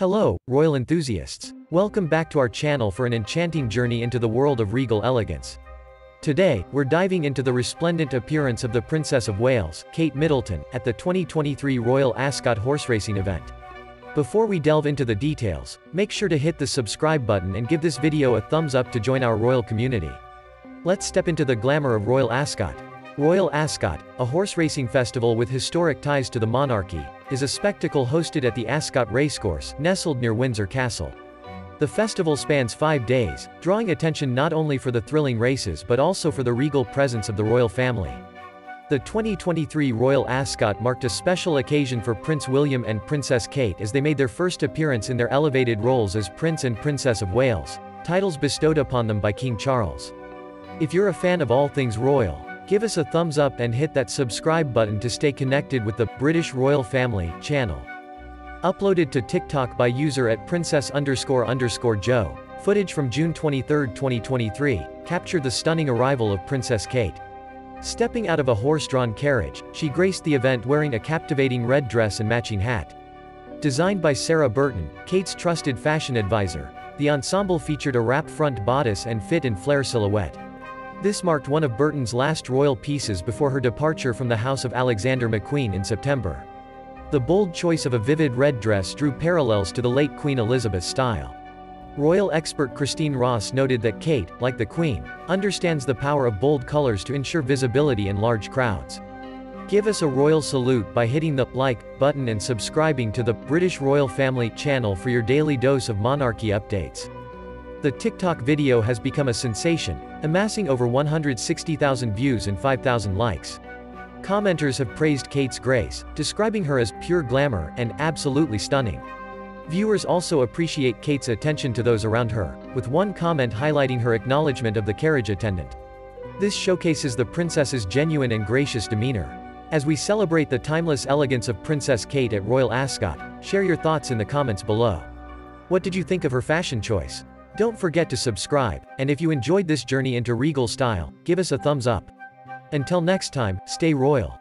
Hello, royal enthusiasts. Welcome back to our channel for an enchanting journey into the world of regal elegance. Today, we're diving into the resplendent appearance of the Princess of Wales, Kate Middleton, at the 2023 Royal Ascot Horse Racing event. Before we delve into the details, make sure to hit the subscribe button and give this video a thumbs up to join our royal community. Let's step into the glamour of Royal Ascot. Royal Ascot, a horse racing festival with historic ties to the monarchy, is a spectacle hosted at the Ascot Racecourse, nestled near Windsor Castle. The festival spans five days, drawing attention not only for the thrilling races but also for the regal presence of the royal family. The 2023 Royal Ascot marked a special occasion for Prince William and Princess Kate as they made their first appearance in their elevated roles as Prince and Princess of Wales, titles bestowed upon them by King Charles. If you're a fan of all things royal, Give us a thumbs up and hit that subscribe button to stay connected with the British Royal Family channel. Uploaded to TikTok by user at princess underscore underscore Joe. Footage from June 23, 2023, captured the stunning arrival of Princess Kate. Stepping out of a horse-drawn carriage, she graced the event wearing a captivating red dress and matching hat. Designed by Sarah Burton, Kate's trusted fashion advisor, the ensemble featured a wrap front bodice and fit and flare silhouette. This marked one of Burton's last royal pieces before her departure from the House of Alexander McQueen in September. The bold choice of a vivid red dress drew parallels to the late Queen Elizabeth style. Royal expert Christine Ross noted that Kate, like the Queen, understands the power of bold colors to ensure visibility in large crowds. Give us a royal salute by hitting the like button and subscribing to the British Royal Family channel for your daily dose of monarchy updates. The TikTok video has become a sensation, amassing over 160,000 views and 5,000 likes. Commenters have praised Kate's grace, describing her as pure glamour and absolutely stunning. Viewers also appreciate Kate's attention to those around her, with one comment highlighting her acknowledgement of the carriage attendant. This showcases the princess's genuine and gracious demeanor. As we celebrate the timeless elegance of Princess Kate at Royal Ascot, share your thoughts in the comments below. What did you think of her fashion choice? Don't forget to subscribe, and if you enjoyed this journey into regal style, give us a thumbs up. Until next time, stay royal.